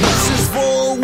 This is for